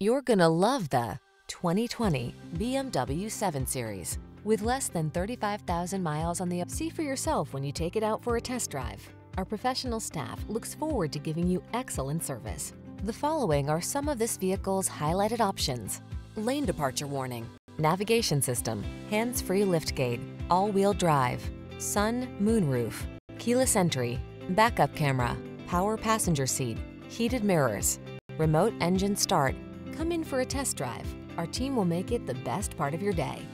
You're gonna love the 2020 BMW 7 Series. With less than 35,000 miles on the up, see for yourself when you take it out for a test drive. Our professional staff looks forward to giving you excellent service. The following are some of this vehicle's highlighted options. Lane departure warning, navigation system, hands-free liftgate, all-wheel drive, sun, moonroof, keyless entry, backup camera, power passenger seat, heated mirrors, remote engine start. Come in for a test drive. Our team will make it the best part of your day.